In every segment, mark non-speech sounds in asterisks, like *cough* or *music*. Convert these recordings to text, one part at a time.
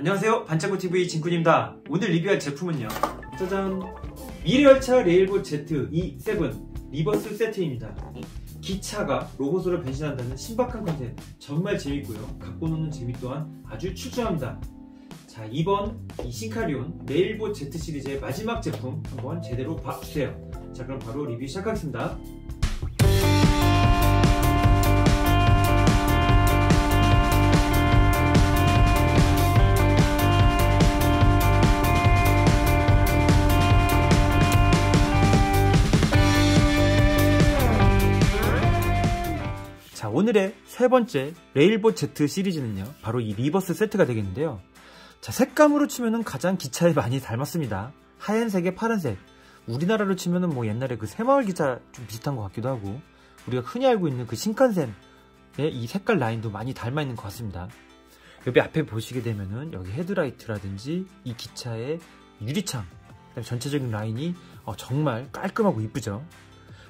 안녕하세요. 반짝고TV 진군입니다. 오늘 리뷰할 제품은요. 짜잔. 미래열차 레일봇 Z E7 리버스 세트입니다. 기차가 로봇으로 변신한다는 신박한 컨셉. 정말 재밌고요. 갖고 노는 재미 또한 아주 출중합니다. 자 이번 이 신카리온 레일봇 Z 시리즈의 마지막 제품 한번 제대로 봐주세요. 자 그럼 바로 리뷰 시작하겠습니다 오늘의 세 번째 레일봇 Z 시리즈는요 바로 이 리버스 세트가 되겠는데요. 자 색감으로 치면은 가장 기차에 많이 닮았습니다. 하얀색에 파란색. 우리나라로 치면은 뭐 옛날에 그 새마을 기차 좀 비슷한 것 같기도 하고 우리가 흔히 알고 있는 그 신칸센의 이 색깔 라인도 많이 닮아 있는 것 같습니다. 여기 앞에 보시게 되면은 여기 헤드라이트라든지 이 기차의 유리창 전체적인 라인이 어, 정말 깔끔하고 이쁘죠.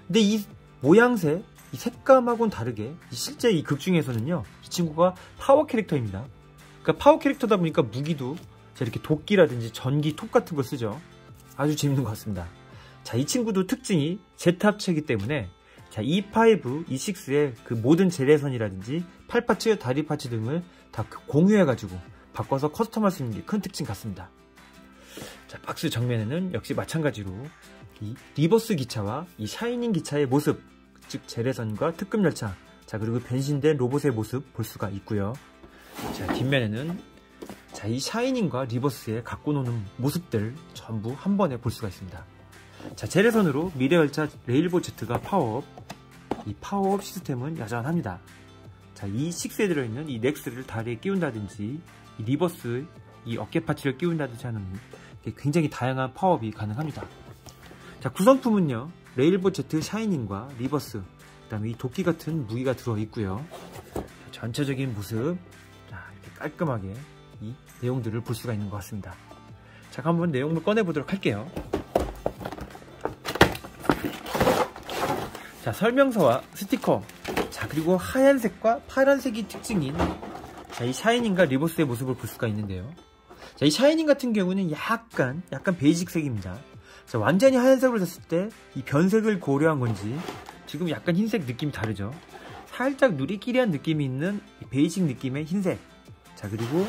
근데 이 모양새 이 색감하고는 다르게 실제 이 극 중에서는요 이 친구가 파워 캐릭터입니다. 그러니까 파워 캐릭터다 보니까 무기도 이렇게 도끼라든지 전기 톱 같은 걸 쓰죠. 아주 재밌는 것 같습니다. 자 이 친구도 특징이 Z합체이기 때문에 자 E5, E6의 그 모든 재래선이라든지 팔 parts, 다리 parts 등을 다 공유해가지고 바꿔서 custom할 수 있는 게 큰 특징 같습니다. 자 박스 정면에는 역시 마찬가지로 이 리버스 기차와 이 샤이닝 기차의 모습 즉 재래선과 특급 열차. 자 그리고 변신된 로봇의 모습 볼 수가 있고요. 자 뒷면에는 자 이 샤이닝과 리버스의 갖고 노는 모습들 전부 한 번에 볼 수가 있습니다. 자 재래선으로 미래 열차 레일보 Z가 파워업. 이 파워업 시스템은 여전합니다. 자 E6에 들어있는 이 넥스를 다리에 끼운다든지 이 리버스 이 어깨 parts를 끼운다든지 하는 굉장히 다양한 파워업이 가능합니다. 자 구성품은요 레일봇 Z 샤이닝과 리버스 그 다음에 이 도끼 같은 무기가 들어 있고요. 전체적인 모습 자, 이렇게 깔끔하게 이 내용들을 볼 수가 있는 것 같습니다. 자 한번 내용물 꺼내 보도록 할게요. 자 설명서와 스티커. 자 그리고 하얀색과 파란색이 특징인 자, 이 샤이닝과 리버스의 모습을 볼 수가 있는데요. 자, 이 샤이닝 같은 경우는 약간 약간 베이지색입니다 자, 완전히 하얀색으로 됐을 때 이 변색을 고려한 건지 지금 약간 흰색 느낌이 다르죠? 살짝 누리끼리한 느낌이 있는 베이지 느낌의 흰색. 자 그리고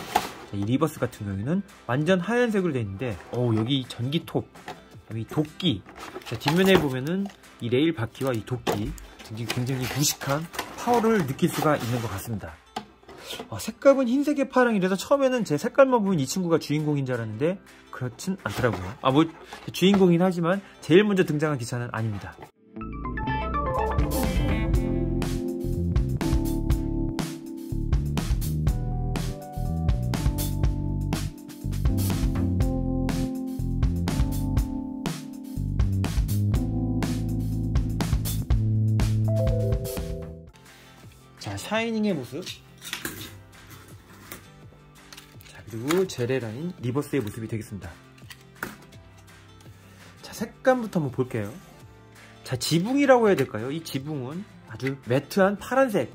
자, 이 리버스 같은 경우에는 완전 하얀색으로 되어 있는데 오 여기 전기톱 이 도끼. 자, 뒷면에 보면은 이 레일 바퀴와 이 도끼. 굉장히 무식한 파워를 느낄 수가 있는 것 같습니다 아, 색감은 흰색의 파랑이라서 처음에는 제 색깔만 보면 이 친구가 주인공인 줄 알았는데 그렇진 않더라고요. 아, 뭐 주인공이긴 하지만 제일 먼저 등장한 기차는 아닙니다. 자, 샤이닝의 모습 그리고 재래선인 리버스의 모습이 되겠습니다. 자 색감부터 한번 볼게요. 자 지붕이라고 해야 될까요? 이 지붕은 아주 matte한 파란색.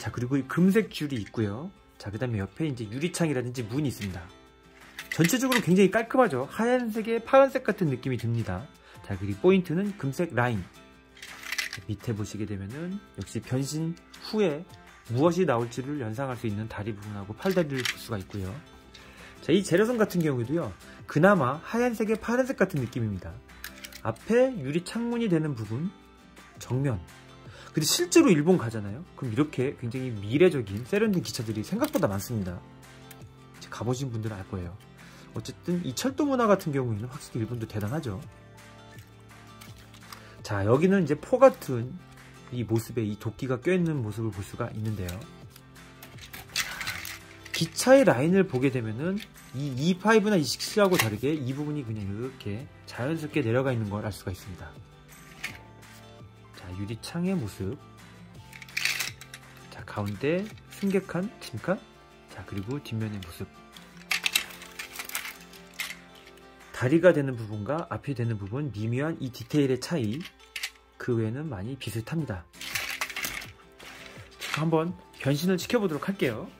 자 그리고 이 금색 줄이 있고요. 자 그 다음에 옆에 이제 유리창이라든지 문이 있습니다. 전체적으로 굉장히 깔끔하죠? 하얀색에 파란색 같은 느낌이 듭니다. 자 그리고 포인트는 금색 라인. 밑에 보시게 되면은 역시 변신 후에 무엇이 나올지를 연상할 수 있는 다리 부분하고 팔다리를 볼 수가 있고요 자, 이 재래선 같은 경우에도요. 그나마 하얀색에 파란색 같은 느낌입니다. 앞에 유리 창문이 되는 부분, 정면. 근데 실제로 일본 가잖아요. 그럼 이렇게 굉장히 미래적인 세련된 기차들이 생각보다 많습니다. 가보신 분들은 알 거예요. 어쨌든 이 철도 문화 같은 경우에는 확실히 일본도 대단하죠. 자, 여기는 이제 포 같은 이 모습에 이 도끼가 껴있는 모습을 볼 수가 있는데요. 기차의 라인을 보게 되면은 이 E5나 E6하고 다르게 이 부분이 그냥 이렇게 자연스럽게 내려가 있는 걸 알 수가 있습니다. 자, 유리창의 모습. 자, 가운데 승객한 짐칸. 자, 그리고 뒷면의 모습. 다리가 되는 부분과 앞이 되는 부분 미묘한 이 디테일의 차이 그 외에는 많이 비슷합니다. 한번 변신을 시켜보도록 할게요.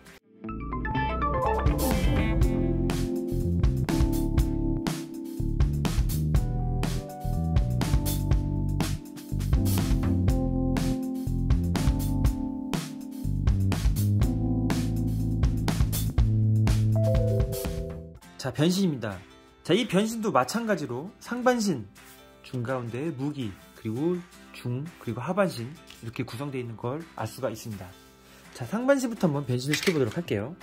자 변신입니다. 자 이 변신도 마찬가지로 상반신 중가운데 무기 그리고 중 그리고 하반신 이렇게 구성되어 있는 걸 알 수가 있습니다. 자 상반신부터 한번 변신을 시켜보도록 할게요.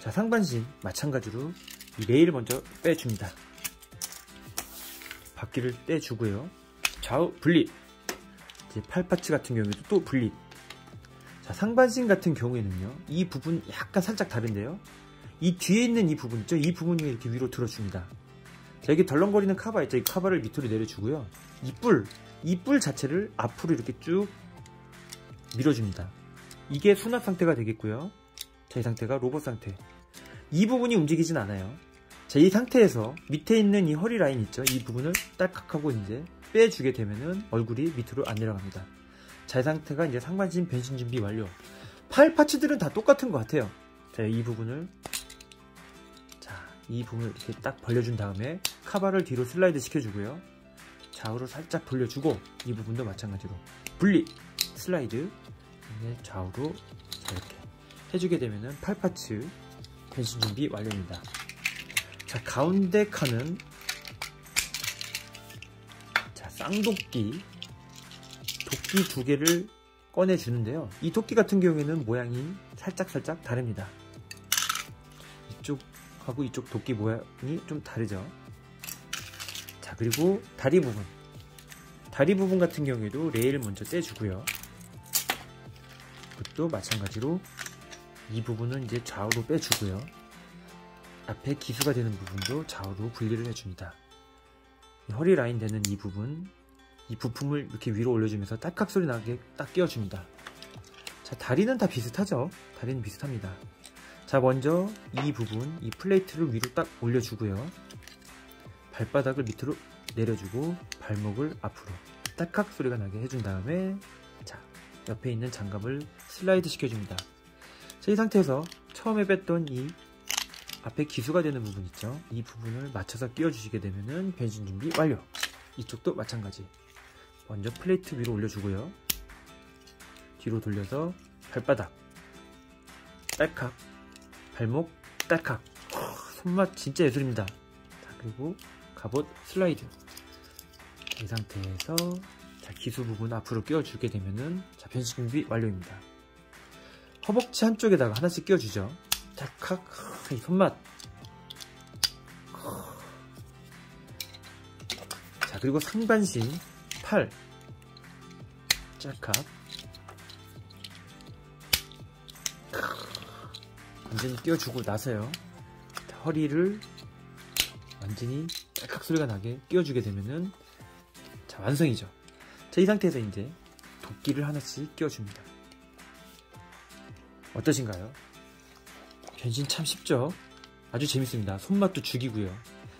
자 상반신 마찬가지로 이 레일을 먼저 빼줍니다. 바퀴를 떼주고요. 좌우 분리. 이제 팔파츠 같은 경우에도 또 분리. 자 상반신 같은 경우에는요 이 부분 약간 살짝 다른데요 이 뒤에 있는 이 부분 있죠 이 부분이 이렇게 위로 들어줍니다 자 여기 덜렁거리는 카바 있죠 이 카바를 밑으로 내려주고요 이 뿔 이 뿔 자체를 앞으로 이렇게 쭉 밀어줍니다 이게 수납 상태가 되겠고요 자 이 상태가 로봇 상태 이 부분이 움직이진 않아요 자, 이 상태에서 밑에 있는 이 허리 라인 있죠? 이 부분을 딸깍하고 이제 빼주게 되면은 얼굴이 밑으로 안 내려갑니다. 자, 이 상태가 이제 상반신 변신 준비 완료. 팔 파츠들은 다 똑같은 것 같아요. 자, 이 부분을 자, 이 부분을 이렇게 딱 벌려준 다음에 카바를 뒤로 슬라이드 시켜주고요. 좌우로 살짝 돌려주고 이 부분도 마찬가지로 분리 슬라이드 좌우로 이렇게 해주게 되면은 팔 파츠 변신 준비 완료입니다. 자 가운데 칸은 자 쌍도끼 도끼 두 개를 꺼내 주는데요 이 도끼 같은 경우에는 모양이 살짝살짝 다릅니다 하고 이쪽 도끼 모양이 좀 다르죠 자 그리고 다리 부분 다리 부분 같은 경우에도 레일을 먼저 떼주고요 이것도 마찬가지로 이 부분은 이제 좌우로 빼주고요 앞에 기수가 되는 부분도 좌우로 분리를 해줍니다. 허리 라인 되는 이 부분, 이 부품을 이렇게 위로 올려주면서 딸깍 소리 나게 딱 끼워줍니다. 자, 다리는 다 비슷하죠? 다리는 비슷합니다. 자, 먼저 이 부분, 이 플레이트를 위로 딱 올려주고요. 발바닥을 밑으로 내려주고 발목을 앞으로 딸깍 소리가 나게 해준 다음에 자, 옆에 있는 장갑을 슬라이드 시켜줍니다. 자, 이 상태에서 처음에 뺐던 이 앞에 기수가 되는 부분 있죠 이 부분을 맞춰서 끼워주시게 되면은 변신 준비 완료 이쪽도 마찬가지 먼저 플레이트 위로 올려주고요 뒤로 돌려서 발바닥 딸칵 발목 딸칵 손맛 진짜 예술입니다. 자 그리고 갑옷 슬라이드. 이 상태에서 자, 기수 부분 앞으로 끼워주게 되면은 자, 변신 준비 완료입니다. 허벅지 한쪽에다가 하나씩 끼워주죠. 찰칵 이 손맛. 자 그리고 상반신 팔. 짤칵 완전히 끼워주고 나서요 허리를 완전히 짤칵 소리가 나게 끼워주게 되면은 자 완성이죠 자 이 상태에서 이제 도끼를 하나씩 끼워줍니다 어떠신가요? 변신 참 쉽죠? 아주 재밌습니다. 손맛도 죽이고요.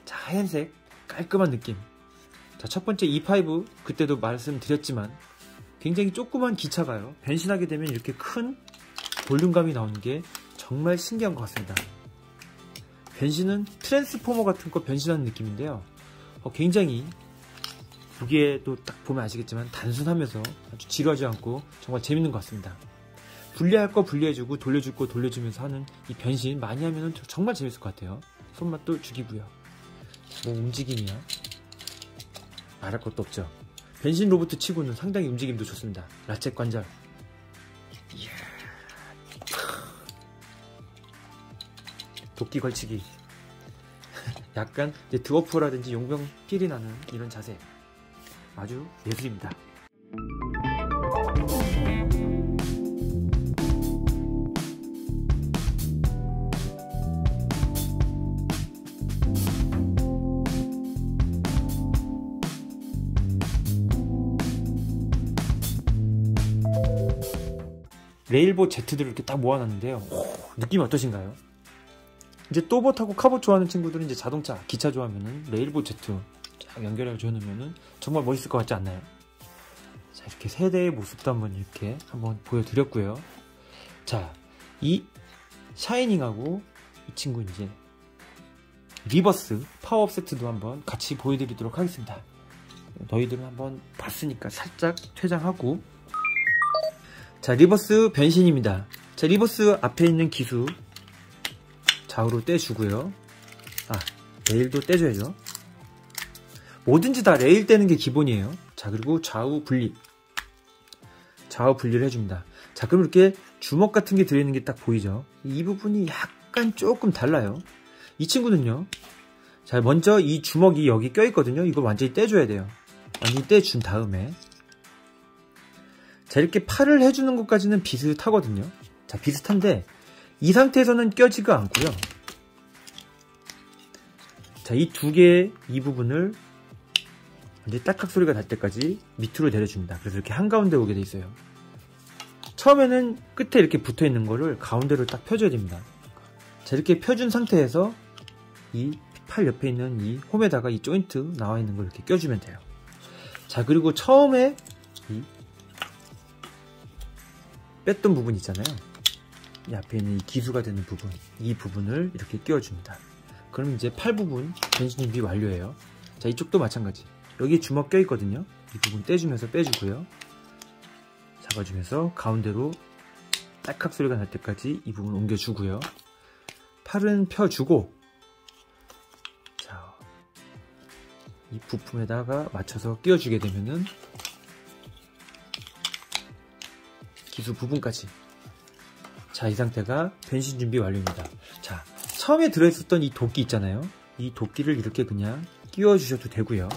자, 하얀색 깔끔한 느낌. 자, 첫 번째 E5 그때도 말씀드렸지만 굉장히 조그만 기차가요. 변신하게 되면 이렇게 큰 볼륨감이 나오는 게 정말 신기한 것 같습니다. 변신은 트랜스포머 같은 거 변신하는 느낌인데요. 어, 굉장히 보기에도 딱 보면 아시겠지만 단순하면서 아주 지루하지 않고 정말 재밌는 것 같습니다. 분리할 거 분리해주고 돌려줄 거 돌려주면서 하는 이 변신 많이 하면 정말 재밌을 것 같아요. 손맛도 죽이고요. 뭐 움직임이야. 말할 것도 없죠. 변신 로봇 치고는 상당히 움직임도 좋습니다. 라쳇 관절. 도끼 걸치기. *laughs* 약간 드워프라든지 용병 필이 나는 이런 자세. 아주 예술입니다. 레일봇 Z들을 이렇게 딱 모아놨는데요. 오, 느낌 어떠신가요? 이제 또봇하고 카봇 좋아하는 친구들은 이제 자동차, 기차 좋아하면은 레일봇 Z 쫙 연결해 줘놓으면은 정말 멋있을 것 같지 않나요? 자, 이렇게 세대의 모습도 한번 이렇게 한번 보여드렸고요. 자, 이 샤이닝하고 이 친구 이제 리버스 파워업 세트도 한번 같이 보여드리도록 하겠습니다. 너희들은 한번 봤으니까 살짝 퇴장하고 자 리버스 변신입니다 자 리버스 앞에 있는 기수 좌우로 떼주고요 아, 레일도 떼줘야죠. 뭐든지 다 레일 떼는 게 기본이에요. 자, 그리고 좌우 분리. 좌우 분리를 해줍니다. 자, 그럼 이렇게 주먹 같은 게 들어있는 게 딱 보이죠? 이 부분이 약간 조금 달라요. 이 친구는요. 자, 먼저 이 주먹이 여기 껴있거든요. 이거 완전히 떼줘야 돼요. 완전히 떼준 다음에. 자, 이렇게 팔을 해주는 것까지는 비슷하거든요. 자, 비슷한데, 이 상태에서는 껴지가 않고요. 자, 이 두 개의 이 부분을 이제 딱딱 소리가 날 때까지 밑으로 내려줍니다. 그래서 이렇게 한가운데 오게 돼 있어요. 처음에는 끝에 이렇게 붙어 있는 거를 가운데로 딱 펴줘야 됩니다. 자, 이렇게 펴준 상태에서 이 팔 옆에 있는 이 홈에다가 이 조인트 나와 있는 걸 이렇게 껴주면 돼요. 자, 그리고 처음에 이 뺐던 부분 있잖아요. 이 앞에 있는 이 기수가 되는 부분, 이 부분을 이렇게 끼워줍니다. 그럼 이제 팔 부분 변신 준비 완료예요. 자, 이쪽도 마찬가지. 여기 주먹 껴있거든요. 이 부분 떼주면서 빼주고요. 잡아주면서 가운데로 딸깍 소리가 날 때까지 이 부분 옮겨주고요. 팔은 펴주고 자, 이 부품에다가 맞춰서 끼워주게 되면은 기수 부분까지 자, 이 상태가 변신 준비 완료입니다. 자, 처음에 들어있었던 이 도끼 있잖아요. 이 도끼를 이렇게 그냥 끼워주셔도 되고요.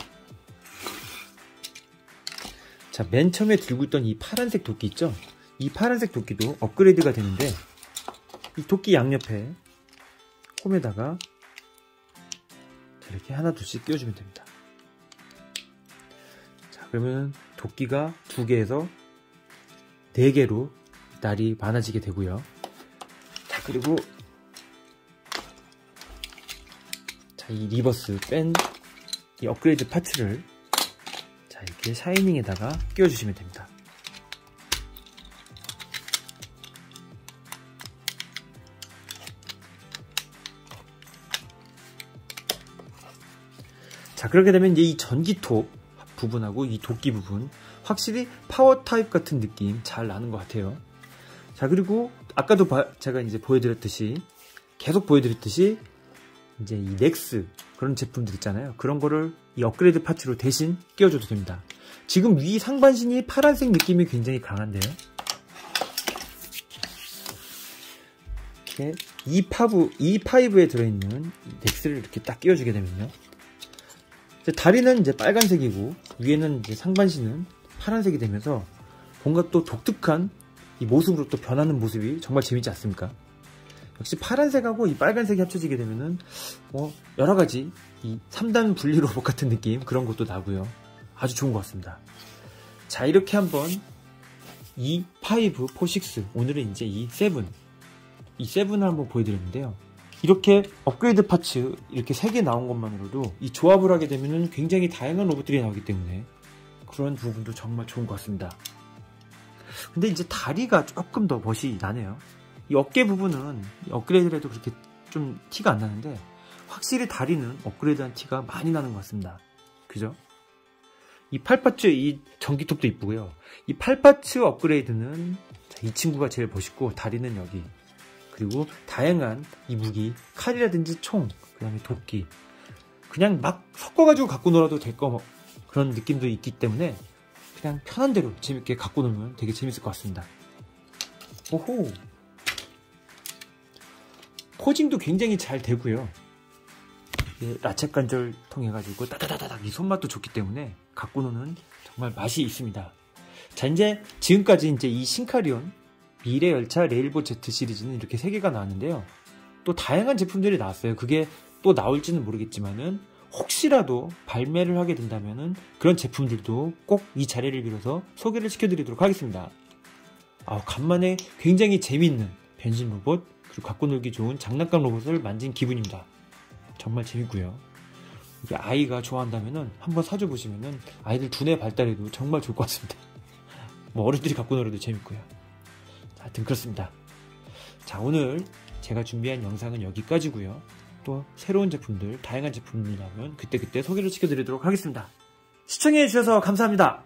자, 맨 처음에 들고 있던 이 파란색 도끼 있죠? 이 파란색 도끼도 업그레이드가 되는데 이 도끼 양옆에 홈에다가 이렇게 하나 둘씩 끼워주면 됩니다. 자, 그러면 도끼가 두 개에서 네 개로 날이 많아지게 되고요. 자, 그리고 자, 이 리버스 뺀 이 업그레이드 parts를 자, 이렇게 샤이닝에다가 끼워 주시면 됩니다. 자, 그렇게 되면 이제 이 전기톱 부분하고 이 도끼 부분 확실히 파워 타입 같은 느낌 잘 나는 것 같아요. 자, 그리고 아까도 바, 제가 이제 보여드렸듯이 계속 보여드렸듯이 이제 이 넥스 그런 제품들 있잖아요. 그런 거를 이 업그레이드 parts로 대신 끼워줘도 됩니다. 지금 위 상반신이 파란색 느낌이 굉장히 강한데요. 이렇게 E 파브, E five에 들어있는 넥스를 이렇게 딱 끼워주게 되면요. 다리는 이제 빨간색이고 위에는 이제 상반신은 파란색이 되면서 뭔가 또 독특한 이 모습으로 또 변하는 모습이 정말 재밌지 않습니까? 역시 파란색하고 이 빨간색이 합쳐지게 되면은 뭐 여러 가지 이 3단 분리 로봇 같은 느낌 그런 것도 나고요. 아주 좋은 것 같습니다. 자 이렇게 한번 이 5, 4, 6 오늘은 이제 이 7, 이 7을 한번 보여드렸는데요. 이렇게 업그레이드 파츠 이렇게 3개 나온 것만으로도 이 조합을 하게 되면 굉장히 다양한 로봇들이 나오기 때문에 그런 부분도 정말 좋은 것 같습니다. 근데 이제 다리가 조금 더 멋이 나네요. 이 어깨 부분은 업그레이드를 해도 그렇게 좀 티가 안 나는데 확실히 다리는 업그레이드한 티가 많이 나는 것 같습니다. 그죠? 이 팔파츠 이 전기톱도 이쁘고요. 이 팔파츠 업그레이드는 이 친구가 제일 멋있고 다리는 여기 그리고 다양한 이 무기 칼이라든지 총 그다음에 도끼 그냥 막 섞어가지고 갖고 놀아도 될 거 그런 느낌도 있기 때문에 그냥 편한 대로 재밌게 갖고 놀면 되게 재밌을 것 같습니다. 오호 포징도 굉장히 잘 되고요. 라쳇 관절 통해 가지고 따다다다닥 이 손맛도 좋기 때문에 갖고 노는 정말 맛이 있습니다. 자 이제 지금까지 이제 이 신카리온 미래 열차 레일보 Z 시리즈는 이렇게 세 개가 나왔는데요. 또 다양한 제품들이 나왔어요. 그게 또 나올지는 모르겠지만은 혹시라도 발매를 하게 된다면 그런 제품들도 꼭 이 자리를 빌어서 소개를 시켜드리도록 하겠습니다. 아, 간만에 굉장히 재밌는 변신 로봇 그리고 갖고 놀기 좋은 장난감 로봇을 만진 기분입니다. 정말 재밌고요. 이게 아이가 좋아한다면 한번 사줘 보시면 아이들 두뇌 발달에도 정말 좋을 것 같습니다. *laughs* 뭐 어른들이 갖고 놀아도 재밌고요. 하여튼 그렇습니다. 자 오늘 제가 준비한 영상은 여기까지고요. 또 새로운 제품들, 다양한 제품들 나오면 그때그때 소개를 시켜드리도록 하겠습니다. 시청해주셔서 감사합니다.